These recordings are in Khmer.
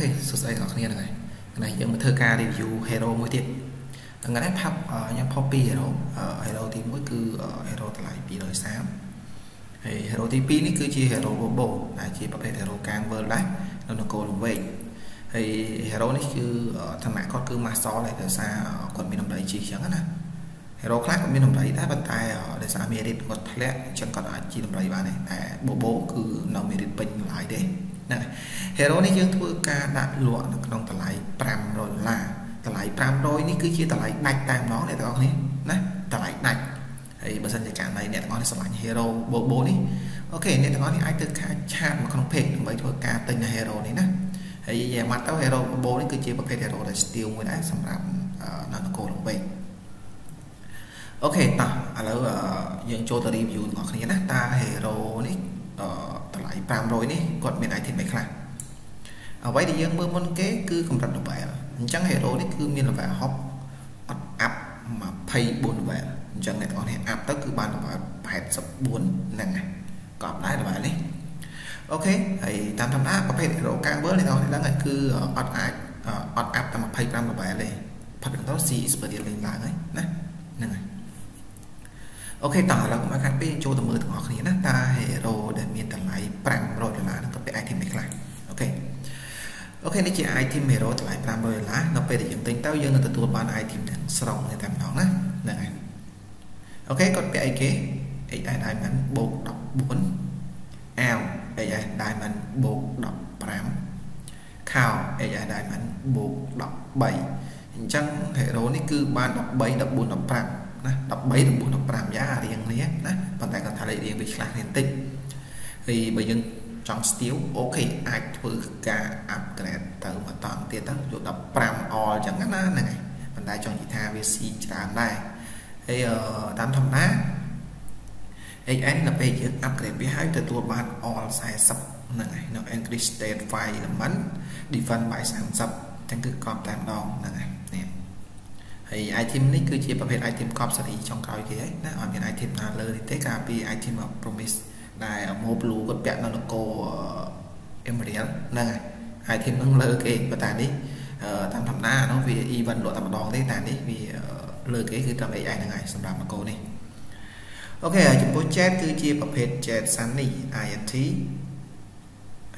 ខេសួស្តីអ្នកគ្នាហ្នឹងហើយថ្ងៃយើងមកធ្វើការ review hero មួយទៀតថ្ងៃនេះផាប់ខ្ញុំផុសពី hero hero ទី1គឺ hero តម្លៃ230ហើយ hero ទី2នេះគឺជា hero bobo ដែលជាប្រភេទ hero កាង world ដែរនៅនគរលំវែងហើយ hero នេះគឺឋានៈគាត់គឺ master ដែរដោយសារគាត់មានតម្លៃជីអញ្ចឹងណា hero ខ្លះក៏មានតម្លៃដែរប៉ុន្តែដោយសារ merit គាត់ធ្លាក់អញ្ចឹងគាត់អាចជីតម្លៃបានដែរតែ bobo គឺនៅ merit ពេញតម្លៃទេ ហ្នឹងហើយ Hero នេះយើងធ្វើការដាក់លក់នៅក្នុងតម្លៃ500ដុល្លារតម្លៃ500នេះគឺជាតម្លៃដាច់តែម្ដងអ្នកទាំងអស់គ្នាណាតម្លៃដាច់ហើយបើសិនជាករណីអ្នកទាំងអស់នេះស្រឡាញ់ Hero Bobo នេះអូខេអ្នកទាំងអស់នេះអាចទៅខាឆាតមកក្នុង page ដើម្បីធ្វើការទិញ Hero នេះណាហើយនិយាយមកទៅ Hero Bobo នេះគឺជាប្រភេទ Hero ដែល steel មួយដែរសម្រាប់នៅនគរលំវែងអូខេតោះឥឡូវយើងចូលទៅ review ទាំងអស់គ្នាណាតើ Hero នេះ តម្លៃ500នេះគាត់មាន item អីខ្លះអ្វីដែលយើងមើលមុនគេគឺកម្រិត level អញ្ចឹង hero នេះគឺមាន level 60អត់ up 24 level អញ្ចឹងអ្នកទាំងអស់នេះ up ទៅគឺបាន level 84ហ្នឹងហើយក៏ដែរ level នេះអូខេហើយតាមធម្មតាប្រភេទ hero កាង world អ្នកទាំងអស់នេះដឹងហើយគឺអត់អាចអត់ up តែ25 level ទេផុតទៅ ស៊ី experience លេងឡើងហើយណាហ្នឹងហើយ okay តោះឥឡូវកុំឲ្យខាតពេលចូលទៅមើលទាំងអស់គ្នាណាតើ hero ដែលមានតម្លៃ500ដុល្លារនឹងក៏ពាក់ item នេះខ្លះ okay okay នេះជា item hero តម្លៃ500ដុល្លារនៅពេលដែលយើងទិញទៅយើងនឹងទទួលបាន item ទាំងស្រុងនេះតែម្ដងណាហ្នឹងហើយ okay គាត់ពាក់អីគេ HI diamond បូក14អាវ HI diamond បូក15ខោ HI diamond បូក13អញ្ចឹង hero នេះគឺបាន13 14 15 ណា13 14 15យ៉ារៀងនេះណាប៉ុន្តែគាត់ថាលេខរៀងវាឆ្លាស់គ្នាបន្តិចហើយបើយើងចង់ steel អូខេអាចធ្វើការ upgrade ទៅមកតង់ទៀតទៅយក15 all អញ្ចឹងណាហ្នឹងហើយប៉ុន្តែចង់និយាយថាវាស៊ីច្រើនដែរហើយតាមធម្មតា HN នៅពេលយើង upgrade វាហើយទទួលបាន all 40ហ្នឹងហើយនៅ increase state file element defend by 30ទាំងគឺកប់តែម្ដងហ្នឹងហើយ នេះហើយ item នេះគឺជាប្រភេទ item កប់សេរីចុងក្រោយគេហើយណាអត់មាន item ណាលើនេះទេកាលពី item promise ដែល Mo Blue គាត់ពាក់នៅនគរ Emerald ហ្នឹងហើយ item ហ្នឹងលើគេប៉ុន្តែនេះតាមធម្មតានោះវា event លក់តែម្ដងទេតែនេះវាលើគេគឺត្រឹម AI ហ្នឹងហើយសម្រាប់នគរនេះអូខេហើយចំពោះ chat គឺជាប្រភេទ chat Sunny INT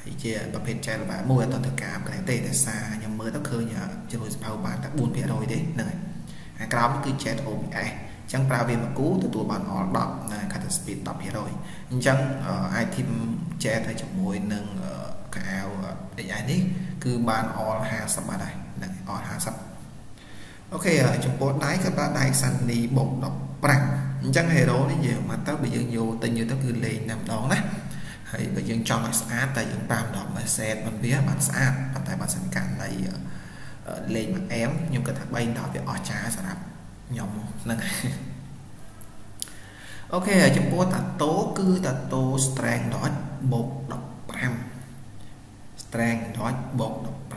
ហើយជាប្រភេទ chat ល្បែមួយអត់ទៅការកន្លែងទេតែសារខ្ញុំមើលទៅឃើញជំនួយសភៅបានតែ4%ទេហ្នឹងហើយ ហើយក្រោមគឺ chat OBS អញ្ចឹងប្រើវាមួយគូទទួលបាន all 10ណា cut speed 10%អញ្ចឹង item chat ហើយជាមួយនឹងកៅអៅ AI នេះគឺបាន all 50បាត់ហើយហ្នឹង all 50អូខេចំពោះដៃក៏ប្រើដៃ Sunny បូក15អញ្ចឹង hero នេះយើងមកទៅបើយើងយកទិញយកទៅគឺលេងតែម្ដងណាហើយបើយើងចង់ឲ្យស្អាតតែយើងប្រើម្ដងមួយសេតមិនវាបានស្អាតប៉ុន្តែបើសិនករណី លេងមួយអែមខ្ញុំគិតថា3ដល់វាអស់ចាសម្រាប់ខ្ញុំហ្នឹងអូខេចំពោះតាតូគឺតាតូ strength dot បូក15 strength dot បូក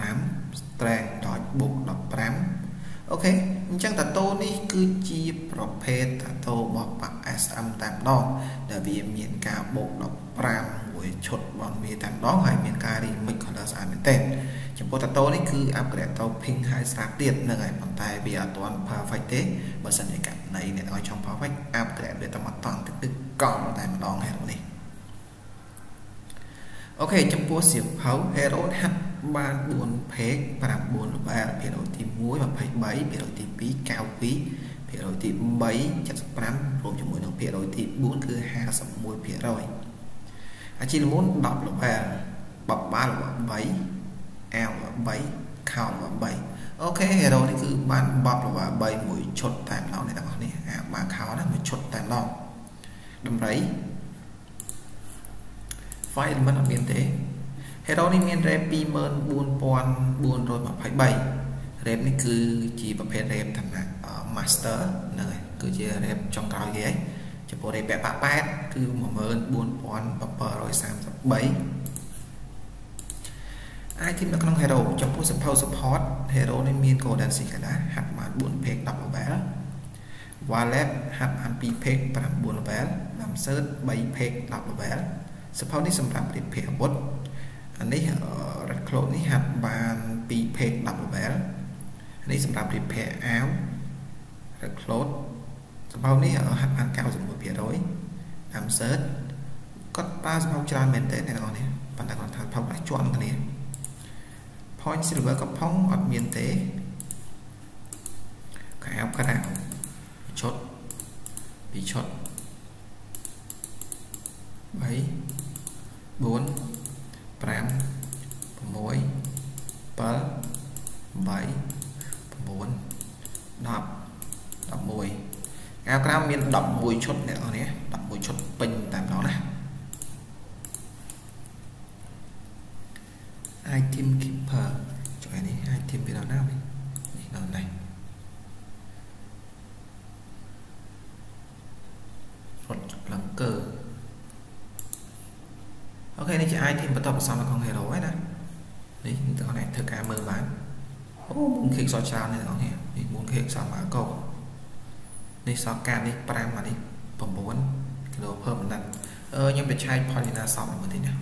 15 strength dot បូក15អូខេអញ្ចឹងតាតូនេះគឺជាប្រភេទតាតូរបស់បាក់ SM តែម្ដងដែលវាមានការបូក15 មួយឈុតរបស់វាតែម្ដងហើយមានការ remix color ស្អាតមែនទែនចំពោះតាតូនេះគឺ upgrade ទៅ pink ហើយស្រាប់ទៀតហ្នឹងហើយប៉ុន្តែវាអត់ទាន់ perfect ទេបើសិនជាករណីអ្នកឲ្យចង់ perfect upgrade វាទៅមកតង់ទឹកទឹកកង់តែម្ដង hero នេះអូខេចំពោះសៀវភៅ hero ហាត់បាន4 page 9 level ភាគរយទី1 23ភាគរយទី2 92ភាគរយទី3 75រួមជាមួយនឹងភាគរយទី4គឺ51ភាគរយ អាជីលមុន10 level បបាល់3 L 3ខោ3អូខេ hero នេះគឺបានបបលវ3មួយឈុតតែម្ដងអ្នកទាំងអស់នេះអាបានខោណាមួយឈុតតែម្ដងដំរី file element អត់មានទេ hero នេះមាន rep 24423 rep នេះគឺជាប្រភេទ rep ឋានៈ master ហ្នឹងហើយគឺជា rep ចុងក្រោយគេហើយ ចំពោះ rep ប៉8គឺ14733 item នៅក្នុង hero ចំពោះ support support hero នេះមាន golden cicada ហាត់បាន4 page 10 level wallet ហាត់បាន2 page 9 level insert 3 page 10 level support នេះសម្រាប់រៀបភាអាវុធអានេះ red close នេះហាត់បាន2 page double bell នេះសម្រាប់ repair អាវ recload សម្រាប់នេះហាត់បាន91% insert គាត់ប្រើសម្រាប់ច្រើនមែនទេអ្នកនរនេះប៉ុន្តែគាត់ថាផុសអាចជាប់គ្នា point silver ក៏ផងអត់មានទេកៅក្រាវឈុត2ឈុត3 4 5 6 7 8 9 10 11កាវក្រៅ មាន11ឈុតអ្នកនរនេះ11ឈុតពេញតែម្ដងណា item keeper ចុះនេះ item ពីដល់ណាវិញនេះនៅនេះរត់លង្កើអូខេនេះជា item បន្តបន្សំរបស់ hero ហើយណានេះទាំងអស់នេះធ្វើការមើលបានអូមុនខេកសច្រើននេះទាំងអស់នេះនេះមុនខេកសមកកោ នេះសកានេះ5អានេះ9គីឡូ permanent អឺខ្ញុំទៅឆែក point នេះណាសមមើលតិចណា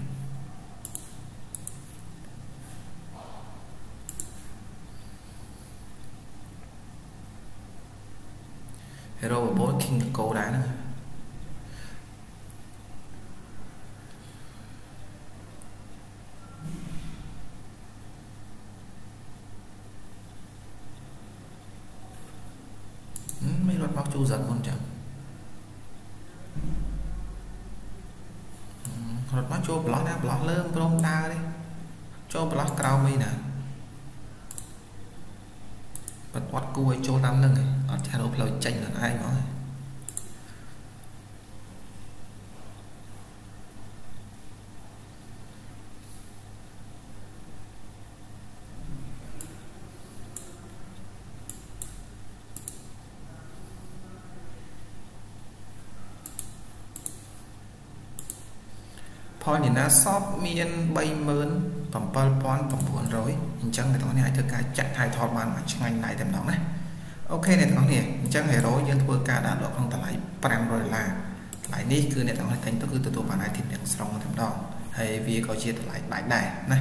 hero 9 king កោដែរហ្នឹង មិនរត់មកជួសិនមុនចឹងរត់មកចូលប្លោះណាប្លោះលើមព្រមដើរទេចូលប្លោះក្រោមអីណាបាត់អត់គួរឲ្យចូលតាមនឹងអត់ឆារោ ផ្លូវចេញនឹងឯងហ្មងផលនីណាសពមាន37900អញ្ចឹងអ្នកទាំងនេះអាចធ្វើការចាក់ថៃថតបានមួយឆ្ងាញ់ណៃតែម្ដងណាokay អ្នកទាំងនេះអញ្ចឹង hero យើងធ្វើការដាក់លក់ក្នុងតម្លៃ500ដុល្លារតម្លៃនេះគឺអ្នកទាំងនេះទិញទៅគឺទទួលបាន item ទាំងស្រុងតែម្ដងហើយវាក៏ជាតម្លៃដាច់ដែរណា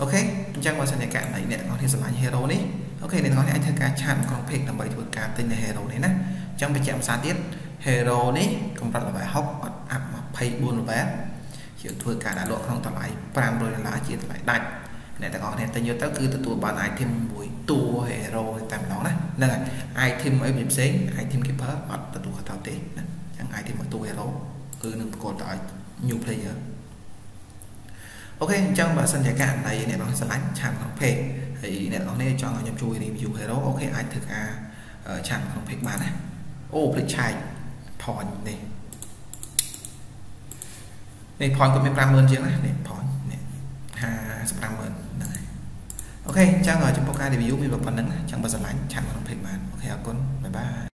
អូខេអញ្ចឹងបើសិនជាករណីអ្នកទាំងនេះស្រឡាញ់ hero នេះ okay អ្នកទាំងនេះអាចធ្វើការ chat ក្នុង page ដើម្បីធ្វើការទិញនៅ hero នេះណាអញ្ចឹងបញ្ជាក់ភាសាទៀត hero នេះកម្រិត level 60អត់ up 24 level យើងធ្វើការដាក់លក់ក្នុងតម្លៃ500ដុល្លារជាតម្លៃដាច់អ្នកទាំងអស់គ្នាទិញយកទៅគឺទទួលបាន item មួយតួ hero តែម្ដងណាហ្នឹងហើយ item អីផ្សេង item keeper អត់ទទួលខុសទេណាអញ្ចឹង item មួយតួ hero គឺនឹងប្រកល់ទៅឲ្យ new player អូខេអញ្ចឹងបើសិនជាករណីអ្នកនរស្រឡាញ់ឆាតក្នុង page ហើយអ្នកនរនេះចង់ឲ្យខ្ញុំជួយ review hero អូខេអាចធ្វើការឆាតក្នុង page បានណាអូភ្លេចឆែក point នេះ នេះ point ក៏មាន50000ជាងណានេះ point នេះ550000ហ្នឹងហើយ okay អញ្ចឹងចំពោះការ review មានប៉ុណ្ណឹងអញ្ចឹងបើស្រឡាញ់ chat ក្នុង page បាន okay អរគុណ bye bye